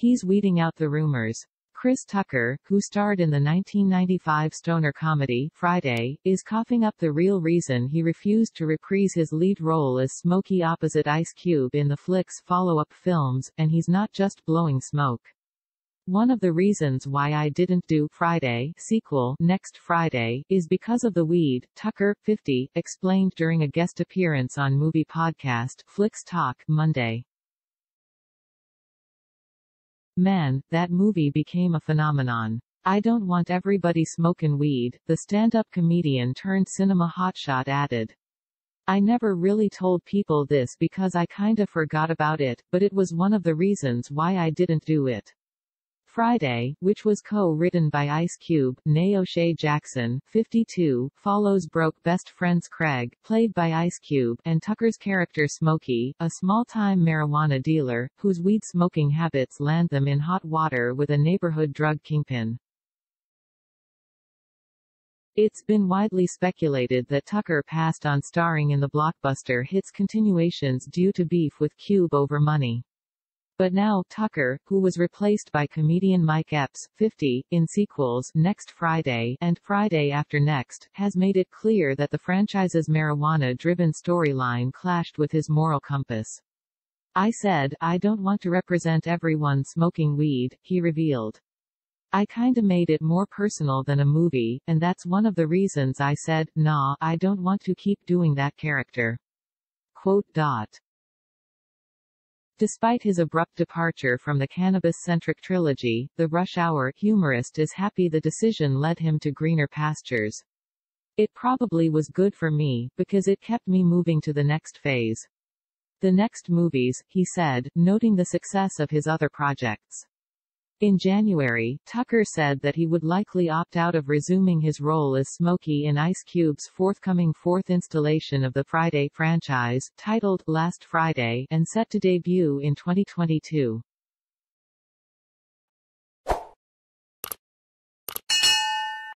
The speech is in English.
He's weeding out the rumors. Chris Tucker, who starred in the 1995 stoner comedy Friday, is coughing up the real reason he refused to reprise his lead role as Smokey opposite Ice Cube in the flick's follow-up films, and he's not just blowing smoke. One of the reasons why I didn't do Friday sequel next Friday is because of the weed, Tucker, 50, explained during a guest appearance on movie podcast Flicks Talk Monday. Man, that movie became a phenomenon. I don't want everybody smoking weed, the stand-up comedian turned cinema hotshot added. I never really told people this because I kinda forgot about it, but it was one of the reasons why I didn't do it. Friday, which was co-written by Ice Cube, née O'Shea Jackson, 52, follows broke best friends Craig, played by Ice Cube, and Tucker's character Smokey, a small-time marijuana dealer, whose weed smoking habits land them in hot water with a neighborhood drug kingpin. It's been widely speculated that Tucker passed on starring in the blockbuster hits continuations due to beef with Cube over money. But now, Tucker, who was replaced by comedian Mike Epps, 50, in sequels Next Friday and Friday After Next, has made it clear that the franchise's marijuana-driven storyline clashed with his moral compass. I said, I don't want to represent everyone smoking weed, he revealed. I kinda made it more personal than a movie, and that's one of the reasons I said, nah, I don't want to keep doing that character. Quote dot. Despite his abrupt departure from the cannabis-centric trilogy, the Rush Hour humorist is happy the decision led him to greener pastures. It probably was good for me, because it kept me moving to the next phase. The next movies, he said, noting the success of his other projects. In January, Tucker said that he would likely opt out of resuming his role as Smokey in Ice Cube's forthcoming fourth installation of the Friday franchise, titled Last Friday, and set to debut in 2022.